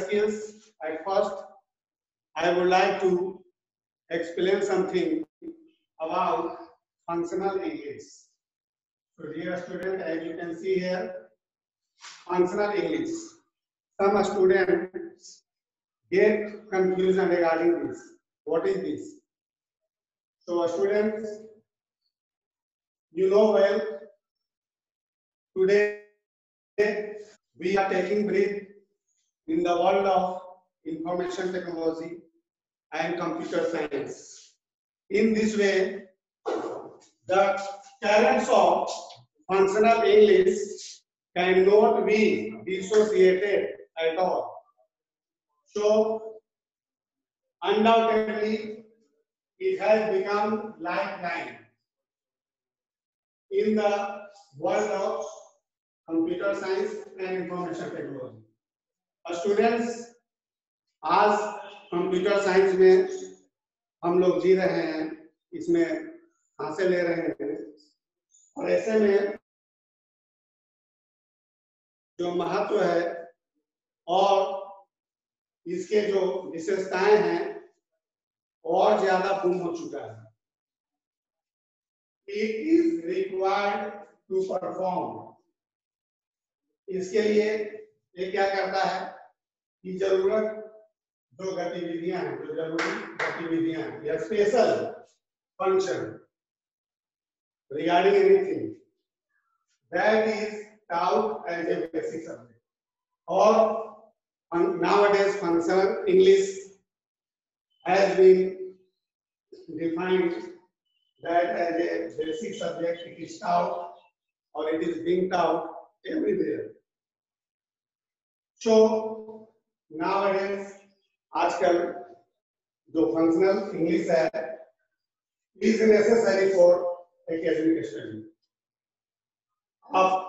skills, at first, I would like to explain something about functional English. So dear student, as you can see here, functional English. Some students get confusion regarding this. What is this? So students, you know well, today we are taking breath in the world of information technology and computer science. In this way, the currents of functional English cannot be dissociated at all. So, undoubtedly, it has become lifeline in the world of computer science and information technology. Students आज computer science में हम लोग जी रहे हैं, इसमें साँसें ले रहे हैं। और ऐसे में जो महत्व है और इसके जो विशेषताएँ हैं, और ज़्यादा पूर्ण हो चुका है। It is required to perform इसके लिए ये क्या करता है? की ज़रूरत दो गतिविधियाँ हैं, जो ज़रूरी गतिविधियाँ या special function regarding anything that is taught as a basic subject और now it is function English has been defined that as a basic subject it is taught और it is being taught everywhere so nowadays आजकल जो functional English है is necessary for academic study आप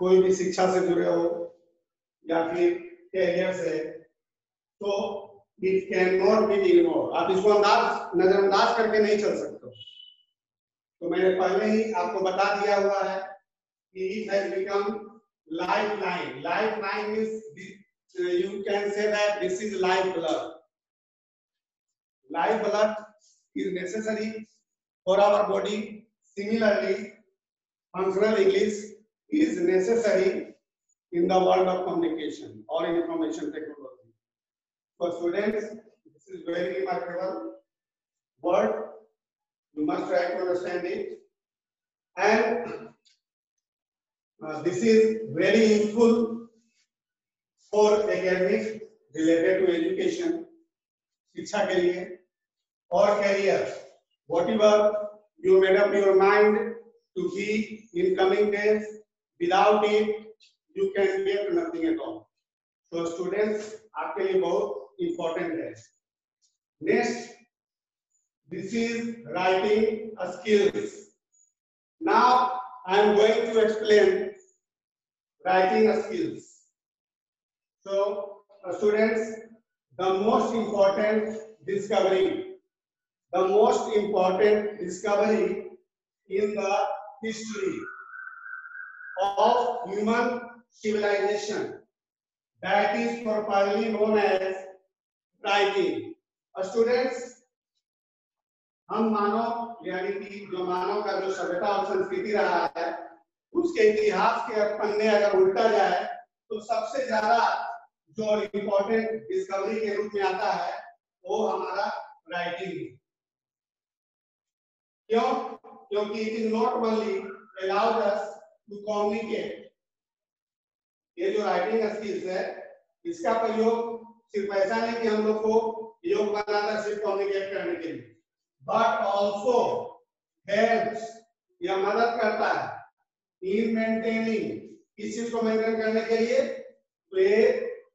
कोई भी शिक्षा से जुड़े हो, या फिर कैरियर से तो it can not be ignore आप इसको अंदाज, नजरअंदाज करके नहीं चल सकते तो मैंने पहले ही आपको बता दिया हुआ है कि it has become lifeline. Lifeline is uh, you can say that this is life blood. Life blood is necessary for our body. Similarly, functional English is necessary in the world of communication or information technology. For students, this is very remarkable word. You must try to understand it. And uh, this is very useful for academic related to education शिक्षा के लिए और career whatever you made up your mind to be in coming days without it you can get nothing at all so students आपके लिए बहुत important है next this is writing skills now I am going to explain writing skills. So, uh, students, the most important discovery, the most important discovery in the history of human civilization that is properly known as writing. Uh, students, हम मानव यानी कि जो मानव का जो सभ्यता और संस्कृति रहा है उसके इतिहास के पन्ने अगर उल्टा जाए तो सबसे ज़्यादा जो इम्पोर्टेंट डिस्कवरी के रूप में आता है, वो हमारा राइटिंग है। क्यों? क्योंकि it is not only allowed us to communicate ये जो राइटिंग स्किल्स है, इसका प्रयोग सिर्फ़ ऐसा नहीं कि हम लोग को योग बनाता सिर्फ़ कम्युनिकेट करने के लिए बट ऑल्सो हेल्प्स यह मदद करता है। इन मेंटेनिंग किस चीज़ को मेंटेन करने के लिए? ये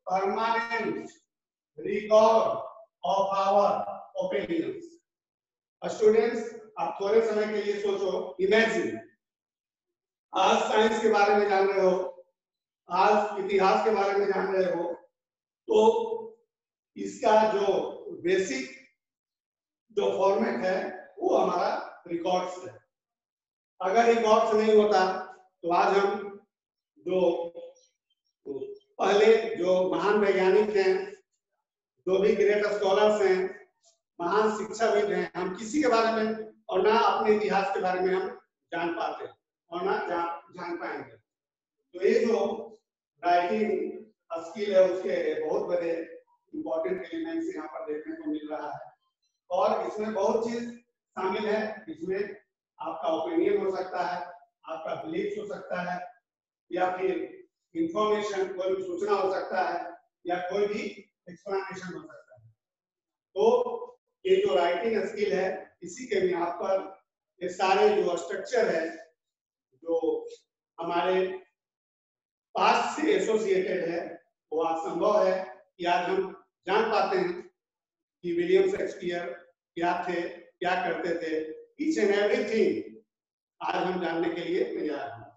permanent record of our opinions students आप थोड़े समय के लिए सोचो इमेजिन आज साइंस के बारे में जान रहे हो, आज इतिहास के बारे में जान रहे हो तो इसका जो बेसिक जो फॉर्मेट है, वो हमारा रिकॉर्ड्स है। अगर रिकॉर्ड्स नहीं होता तो आज हम जो पहले जो महान वैज्ञानिक हैं, जो भी ग्रेट स्कॉलर्स हैं, महान शिक्षाविद हैं, हम किसी के बारे में और ना अपने इतिहास के बारे में हम जान पाते हैं और ना जान जान पाएँगे। तो ये जो राइटिंग स्किल है, उसके बहुत बड़े इम्पोर्टेंट एलिमेंट्स यहाँ पर देखने को मिल रहा है। और इसमें बहुत चीज़ शामिल है इसमें आपका ओपिनियन हो सकता है आपका बिलीफ हो सकता है, या फिर इंफॉर्मेशन कोई भी सूचना हो सकता है, या कोई भी एक्सप्लेनेशन हो सकता है। तो ये जो राइटिंग स्किल है, इसी के भी यहाँ पर ये सारे जो स्ट्रक्चर है, जो हमारे पास से एसोसिएटेड है, वो आज संभव है कि आज हम जान पाते हैं कि विलियम शेक्सपियर क्या थे, क्या करते थे ईच एंड एवरीथिंग आज हम जानने के लिए तैयार हैं।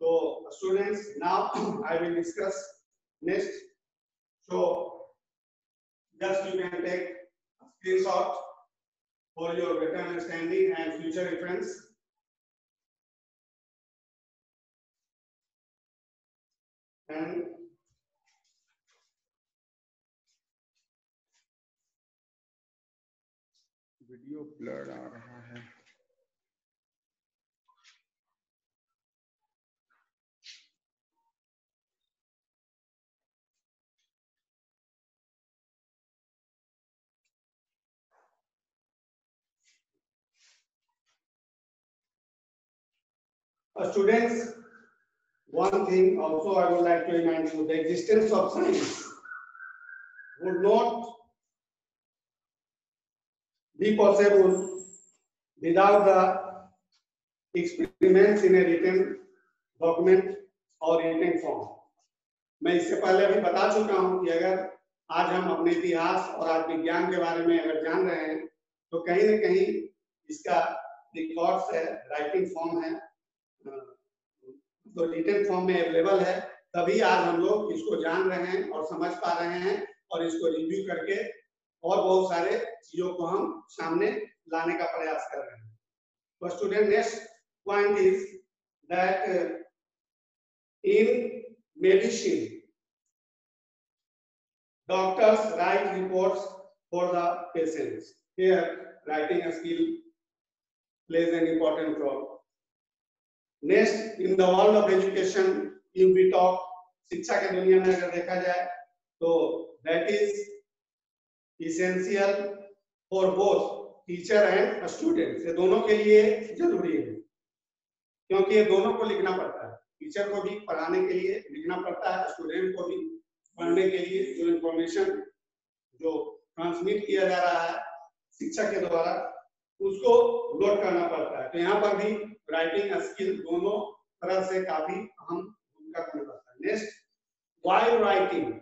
तो students now I will discuss next so just you can take screenshot for your better understanding and future reference and video blur आ रहा है students, one thing also I would like to remind you, the existence of science would not be possible without the experiments in a written document or written form. मैं इससे पहले भी बता चुका हूँ कि अगर आज हम अपने इतिहास और आज विज्ञान के बारे में अगर जान रहे हैं तो कहीं ना कहीं इसका रिकॉर्ड्स है राइटिंग फॉर्म है तो रिटर्न फॉर्म में अवेलेबल है। तभी आज हम लोग इसको जान रहे हैं और समझ पा रहे हैं और इसको रिव्यू करके और बहुत सारे चीज़ों को हम सामने लाने का प्रयास कर रहे हैं। तो student next point is that in medicine doctors write reports for the patients here writing skill plays an important role. Next in the world of education if we talk शिक्षा के दुनिया में अगर देखा जाए तो that is essential for both teacher and student ये दोनों के लिए ज़रूरी है। क्योंकि ये दोनों को लिखना पड़ता है। टीचर को भी पढ़ाने के लिए लिखना पड़ता है स्टूडेंट को भी पढ़ने के लिए जो इंफॉर्मेशन जो ट्रांसमिट किया जा रहा है शिक्षा के द्वारा उसको लोड करना पड़ता है। तो यहाँ पर भी राइटिंग स्किल दोनों तरह से काफ़ी अहम भूमिका निभाता है। नेक्स्ट वाइल राइटिंग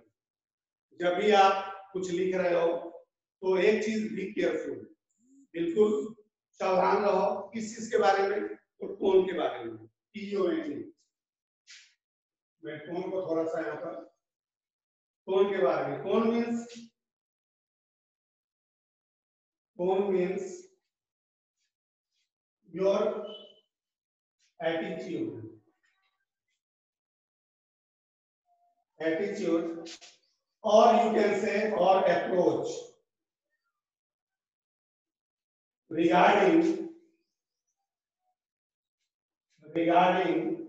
जब भी आप कुछ लिख रहे हो तो एक चीज़ भी केयरफुल बिल्कुल सावधान रहो किस चीज़ के बारे में और टोन के बारे में। मैं टोन को थोड़ा सा यहाँ पर टोन के बारे में tone means tone means your attitude attitude or you can say or approach regarding regarding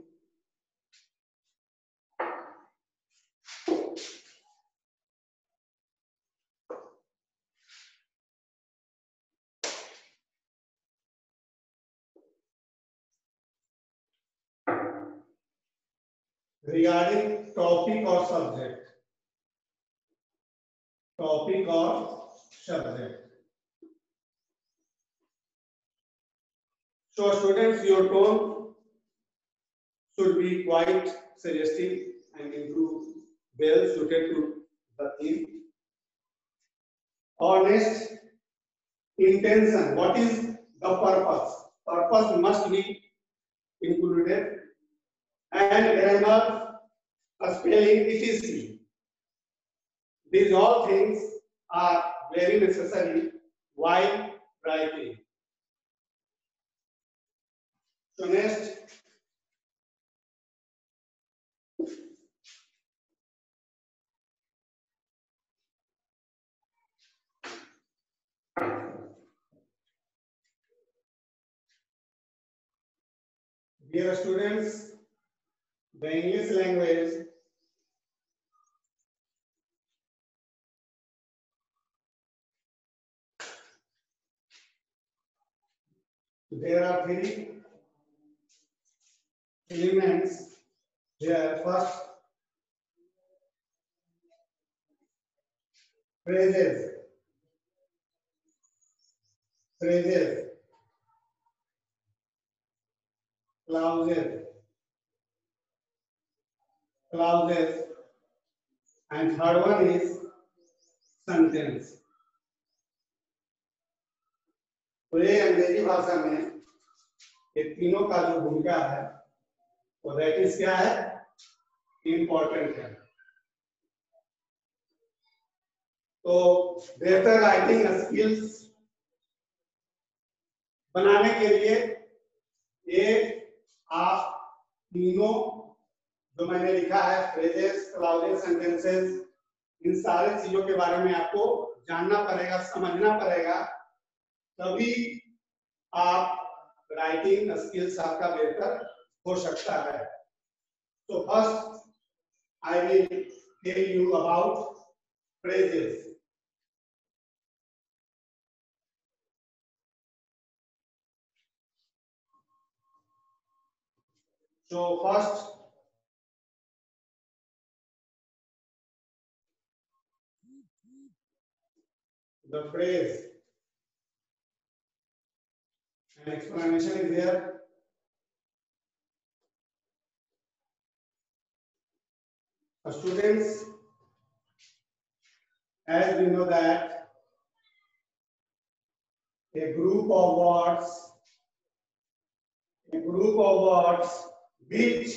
regarding topic or subject topic or subject so students your tone should be quite suggestive and improve well suited to the theme or next intention what is the purpose purpose must be included and grammar, spelling, efficiency. These all things are very necessary while writing. So next, dear students, the English language. There are three elements here. First, phrases, phrases, clauses, clauses, and third one is sentence. तो अंग्रेज़ी भाषा में ये तीनों का जो भूमिका है वो दैट इज़ क्या है इम्पोर्टेंट है तो बेहतर राइटिंग स्किल्स बनाने के लिए ये आप तीनों जो मैंने लिखा है फ्रेजेस क्लाउडेस सेंटेंसेस इन सारे चीज़ों के बारे में आपको जानना पड़ेगा समझना पड़ेगा। तभी आप राइटिंग स्किल्स आपका बेहतर हो सकता है। तो first I will tell you about phrases So first, the phrase an explanation is there. Uh, Students, as we know that a group of words, a group of words which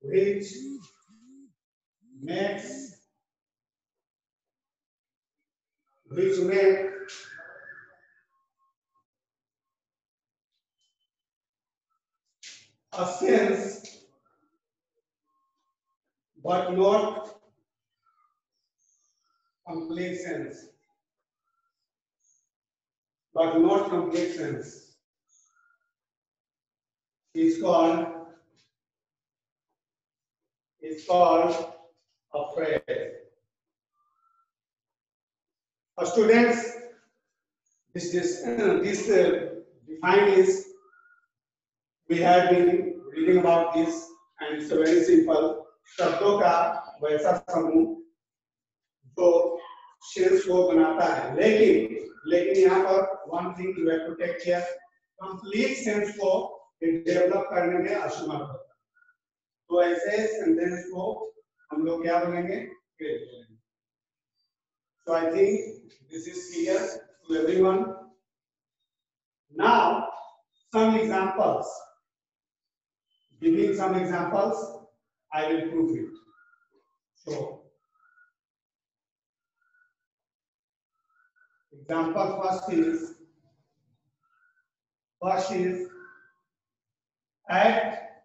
which makes which make a sense but not complete sense but not complete sense is called is called a phrase. Uh, students, this this this uh, define is we have been reading about this and it's very simple. शब्दों का वैसा समूह जो shells को बनाता है। लेकिन लेकिन यहाँ पर one thing you have to take care complete sense को डेवलप करने में असमर्थ होता है। तो ऐसे सेंटेंस को हम लोग क्या बोलेंगे? So i think this is clear to everyone. Now some examples. Giving some examples. I will prove it. So example first is first is at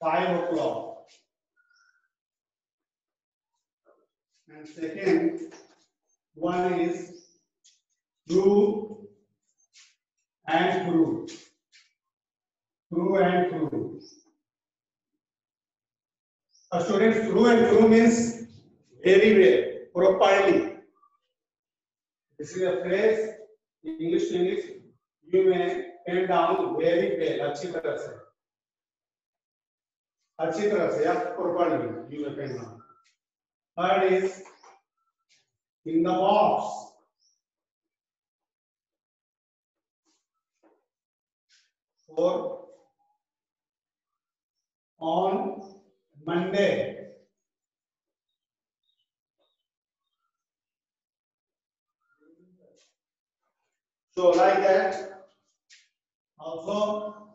five o'clock. And second one is true and true. True and true. A student true and true means very well, properly. This is a phrase, English to English, you may pen down very well, अच्छी तरह से अच्छी तरह से या properly you may pen down. Third is in the box. Four on Monday. So like that. Also,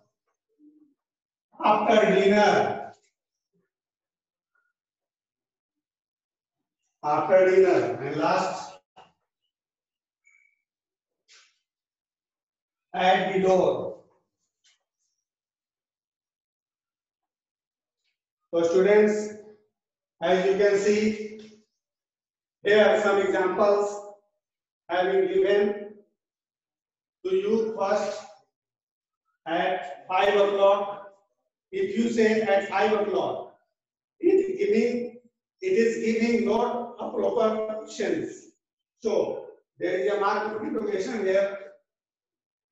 after dinner, after dinner, and last, at the door. So students, as you can see, here are some examples been given to you first at 5 o'clock. If you say at 5 o'clock, it is giving, it is giving not a proper sense. So there is a mark of interrogation here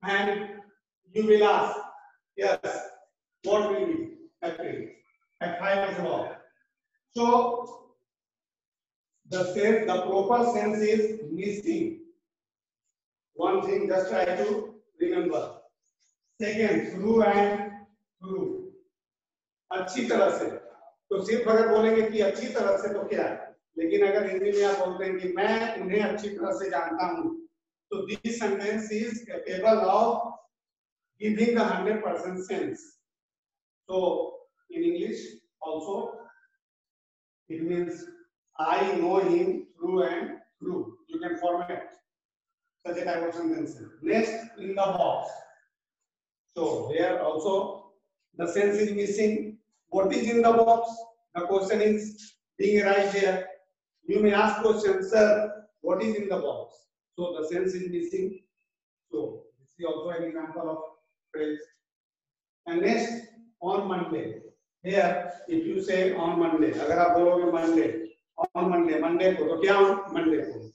and you will ask, yes, what will be happening at 5 o'clock? So the sense, the proper sense is missing. One thing just try to remember. Second, through and through. अच्छी तरह से तो सिर्फ़ अगर बोलेंगे कि अच्छी तरह से तो क्या? है लेकिन अगर हिंदी में आप बोलते हैं कि मैं उन्हें अच्छी तरह से जानता हूँ तो this sentence is capable of giving hundred percent sense तो in English also it means I know him through and through you can format such a type of sentence. Next, in the box. So, here also, the sense is missing. what is in the box the question is being right there you may ask question sir what is in the box so the sense is missing so this is also an example of phrase and next on Monday. Here, if you say on Monday, अगर आप बोलोगे Monday, on Monday, Monday को तो क्या Monday को.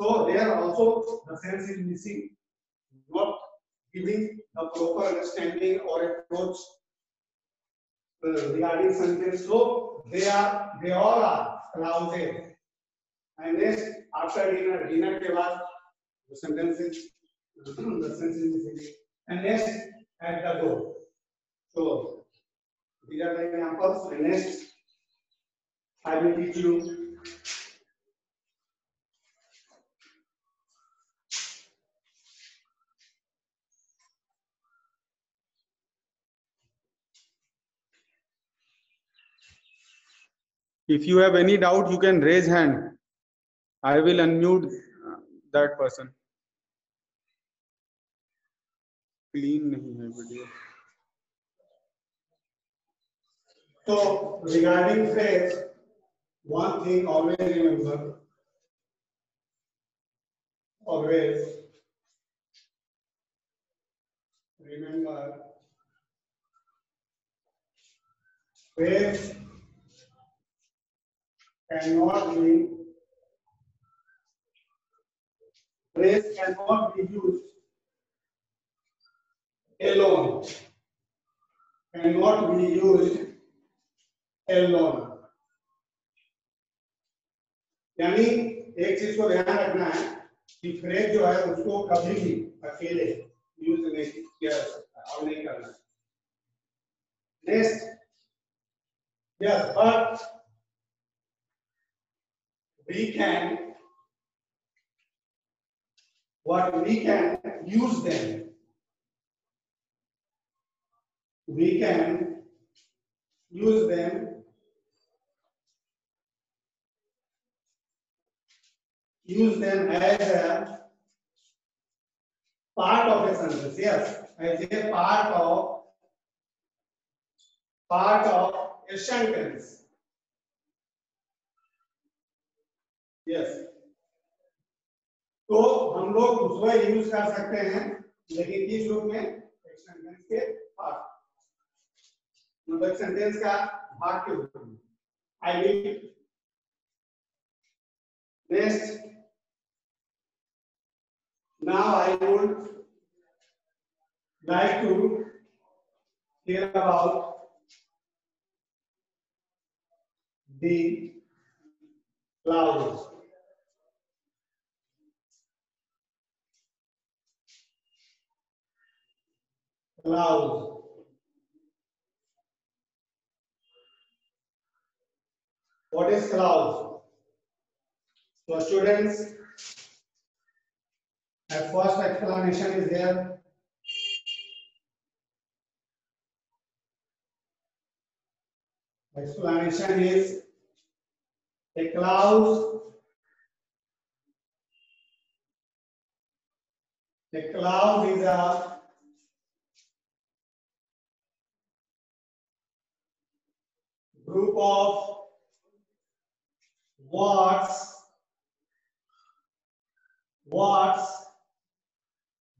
So there also the sense is missing, not giving the proper understanding or approach uh, regarding sentence. So they are, they all are clouded. And next, after dinner, dinner के बाद the sentence is, the sentence is. And next, at the door. So these are the examples. And next, I will teach you if you have any doubt you can raise hand. I will unmute that person. Clean nahi hai video. So regarding faith one thing always remember. Always. Remember faith cannot be phrase cannot be used alone. Cannot be used alone. यानी एक चीज को ध्यान रखना है कि phrase जो है उसको कभी भी अकेले यूज नहीं किया जा सकता और नहीं करना next yes but we can what we can use them. We can use them use them as a part of a sentence yes as a part of part of a sentence yes तो हम लोग उसको use कर सकते हैं लेकिन किस रूप में एक सेंटेंस के भाग मतलब एक सेंटेंस का भाग के रूप में I will next now I would like to hear about the clouds clouds. What is clouds? So students, a first explanation is there. Explanation is a cloud. A cloud is a group of words words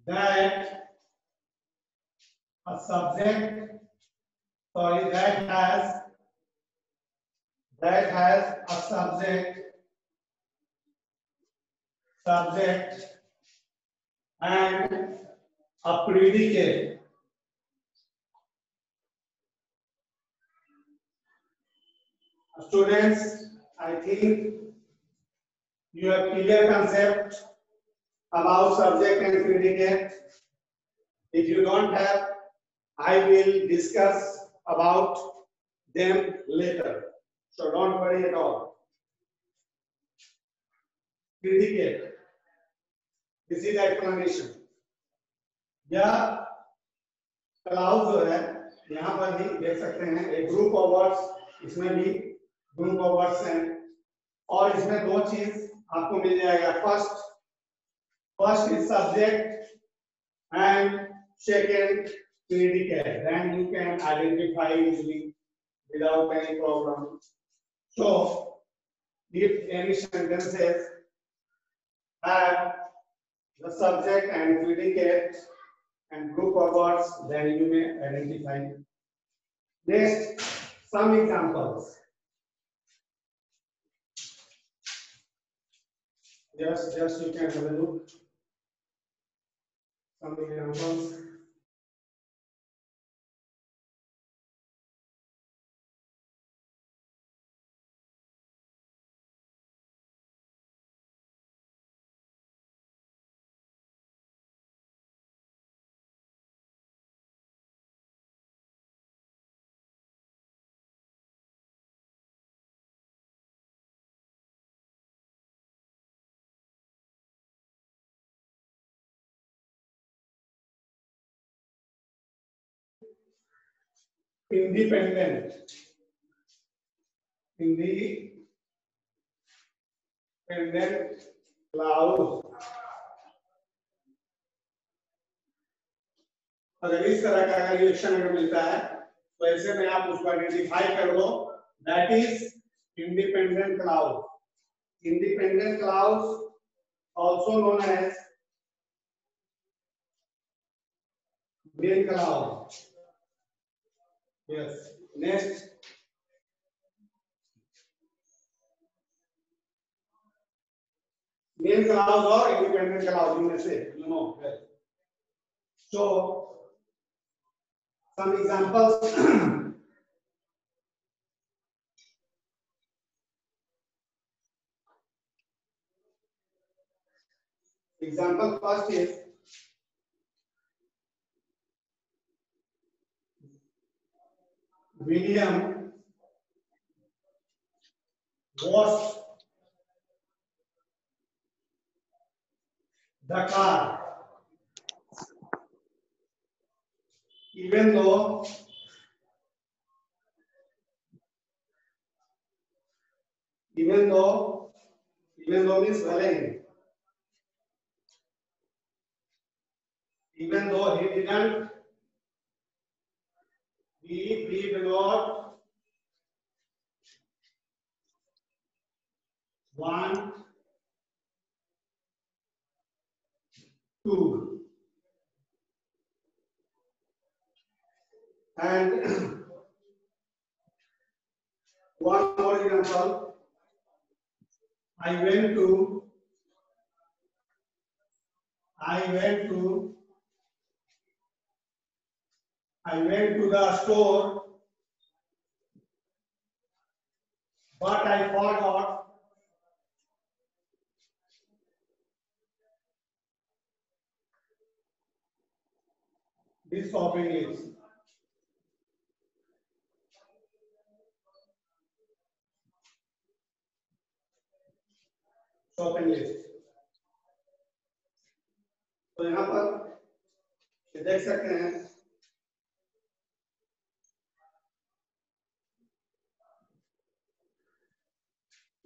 that a subject sorry that has that has a subject subject and a predicate students i think you have clear concept about subject and predicate if you don't have i will discuss about them later so don't worry at all predicate this is the explanation या cloud जो है यहाँ पर भी देख सकते हैं एक ग्रुप ऑफ वर्ड्स इसमें भी दोनों का वर्ड्स हैं और इसमें दो चीज़ आपको मिल जाएगा। First first is subject and second predicate you can identify without any problem so if any sentences have the subject and predicate and group of words then you may identify next some examples Yes, just you can have a look. Some examples. Independent. Independent cloud. अगर इस तरह का अगर reaction अगर मिलता है तो ऐसे में आप उसको आइडेंटिफाई कर लो. That is independent cloud independent cloud also known as main cloud. Yes. Next. Main cloud or independent may say, you know. Yes. So, some examples. Example first is William washed the car. Even though even though even though means भले even though he didn't he did not want to. And one more example. I went to I went to I went to the store, but I forgot this shopping list. Shopping list. तो यहाँ पर ये देख सकते हैं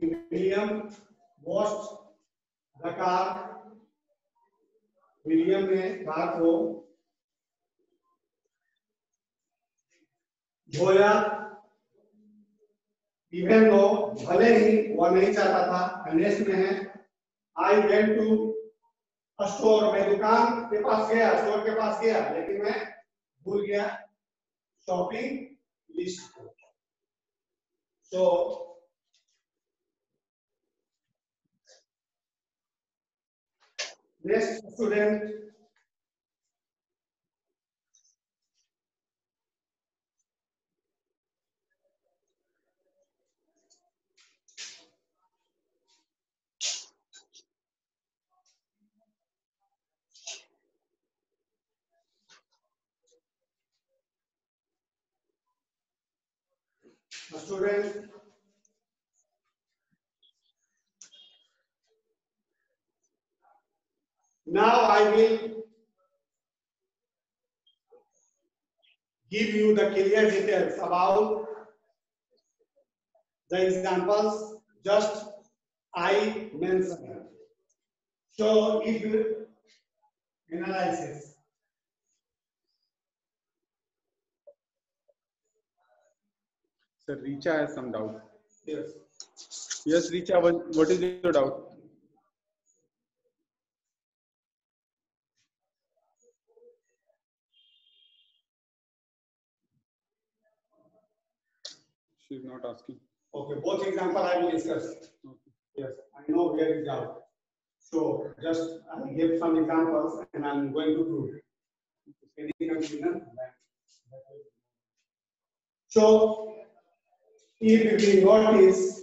William washed the car William ने car को धोया इवन दो भले ही वह नहीं चाहता था नेक्स्ट में है। आई वेंट टू स्टोर मैं दुकान के पास गया स्टोर के पास गया, लेकिन मैं भूल गया। शॉपिंग लिस्ट को so next Best student. Student now i will give you the clear details about the examples just i mentioned so if you analysis Sir, Richa has some doubt. yes Yes, Richa, what, what is your doubt? She is not asking. Okay, both example I will discuss. Okay. Yes, I know where is doubt. So just I give some examples and I'm going to prove. Any confusion? So if we notice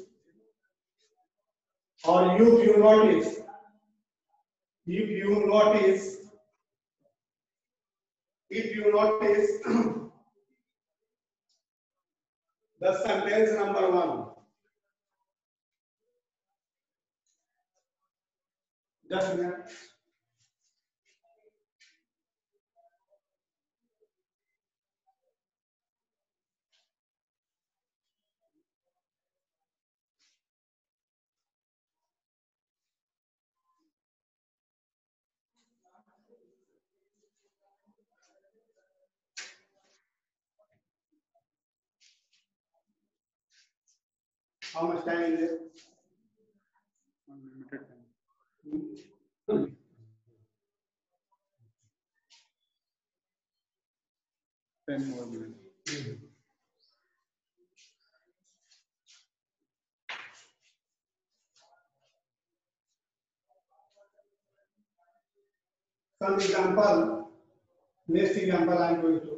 or if you notice, if you notice, if you notice the sentence number one. Just. How much time is it? Unlimited time. Ten more minutes. Some example, next example I am going to.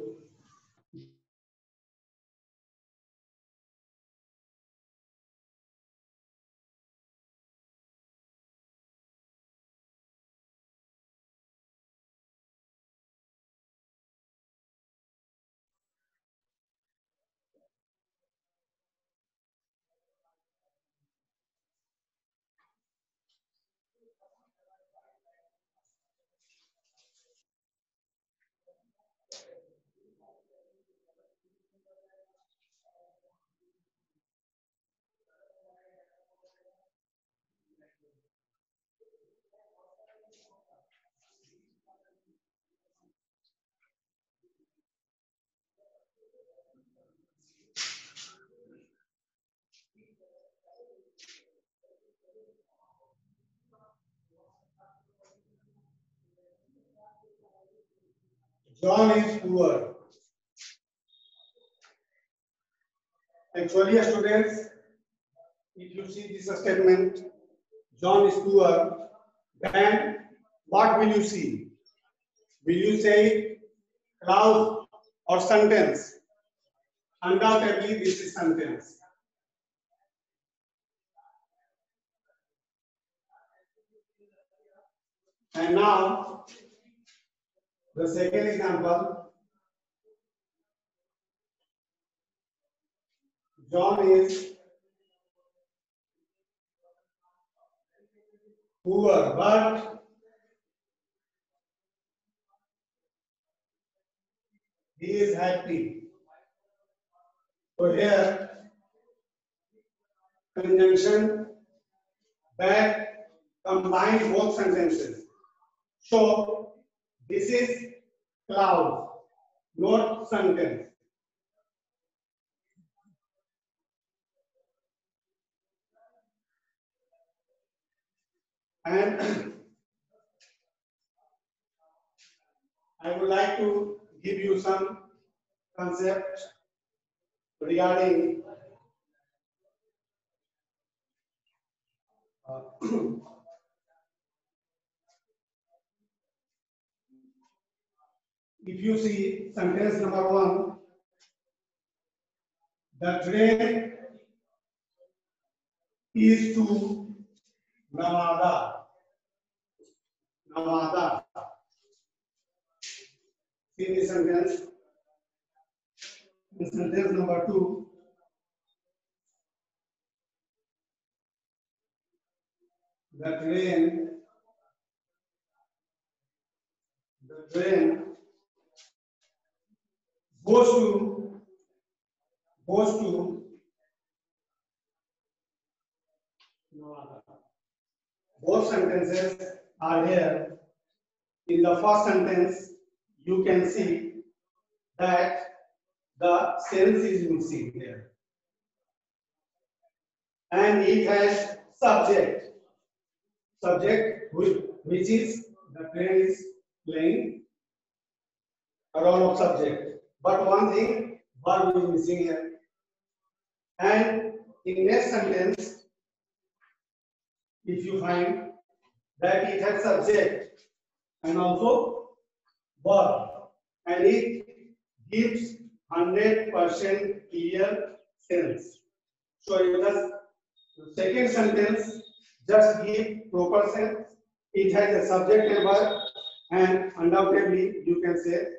John is poor. Actually, students, if you see this statement, John is poor, then what will you see? Will you say clause or sentence? Undoubtedly, this is sentence. And now, the second example, John is poor, but he is happy. So here, conjunction that combines both sentences. So this is clause, not sentence. And I would like to give you some concept regarding uh, if you see sentence number one, the train is to Nawada. Nawada. See the sentence. The sentence number two. The train, the train goes to, goes to. Both sentences are here. In the first sentence, you can see that the sense is missing here. And it has subject. Subject which, is the train is playing a role of subject. But one thing, verb is missing here. And in next sentence, if you find that it has subject and also verb and it gives 100% clear sense. So in the second sentence, just give proper sense. It has a subject and verb and undoubtedly you can say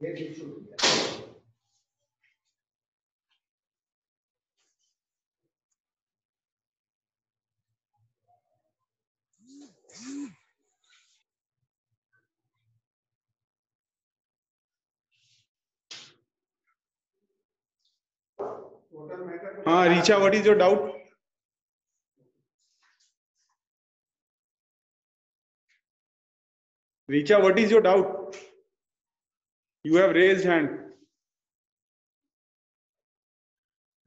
है। Richa what is your doubt Richa what is your doubt you have raised hand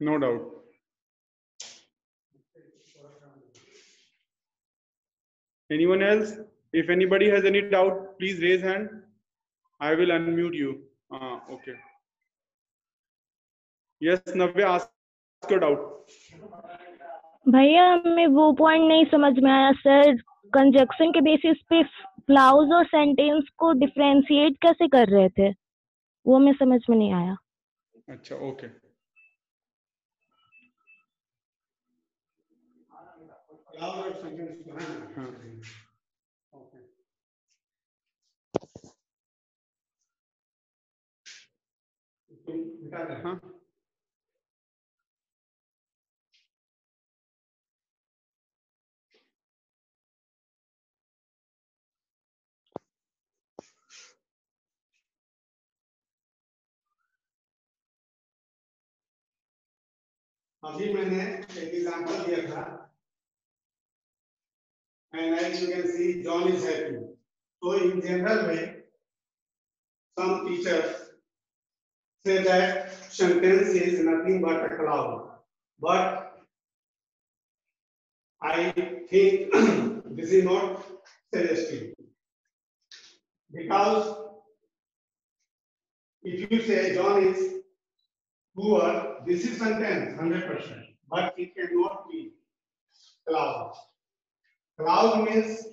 no doubt anyone else if anybody has any doubt please raise hand i will unmute you ah okay yes navya ask your doubt भैया हमें वो point नहीं समझ में आया sir conjunction के basis पे clause और सेंटेंस को डिफरेंशिएट कैसे कर रहे थे वो हमें समझ में नहीं आया। अच्छा ओके हाँ है। अभी मैंने एक एग्जांपल दिया था। And as you can see John is happy तो इन जनरल में सम टीचर्स से that sentence is nothing but a cloud but I think this is not suggestive because if you say John is poor, this is sentence hundred percent, but it cannot be cloud. Cloud means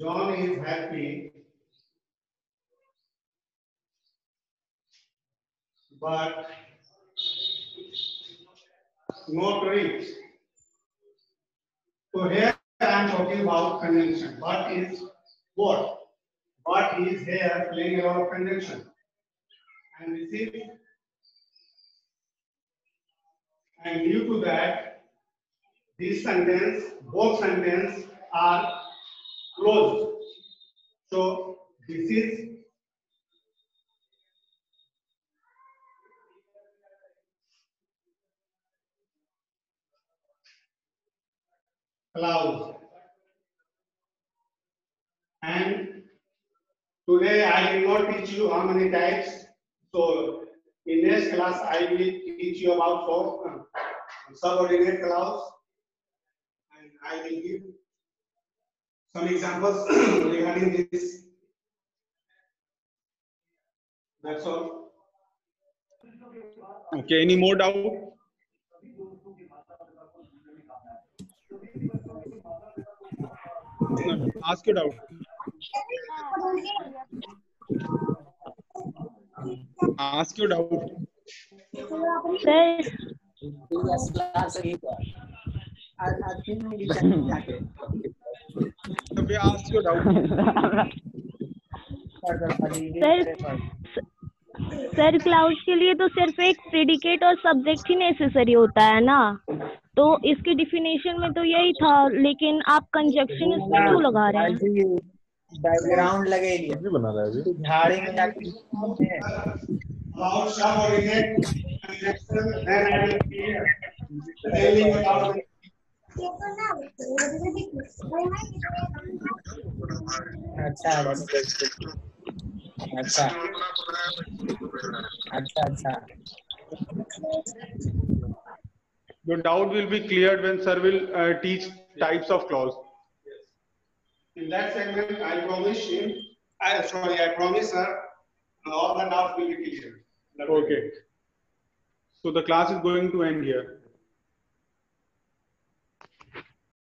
John is happy, but not rich. So here I am talking about conjunction. What is what? What is here playing a role of? And this is and due to that, this sentence, both sentence are closed. So this is cloud. And today I will not teach you how many types. So in next class I will teach you about four uh, subordinate clause. And I will give some examples regarding this. That's all. Okay, any more doubt? Ask your doubt. Ask your doubt. Sir Sabhi, ask your doubt. Sir sir cloud के लिए तो सिर्फ़ एक predicate और subject ही necessary होता है ना तो इसकी डिफिनेशन में तो यही था लेकिन आप कंजक्शन इसमें क्यों लगा रहे हैं बैकग्राउंड लगेगी लिए बना रहा है तो झाड़ी में जाके अच्छा अच्छा। अच्छा अच्छा। Doubt will be clear types of clause In that segment, I promise him, I, sorry, I promise her, all the doubts will be cleared. Okay. So the class is going to end here.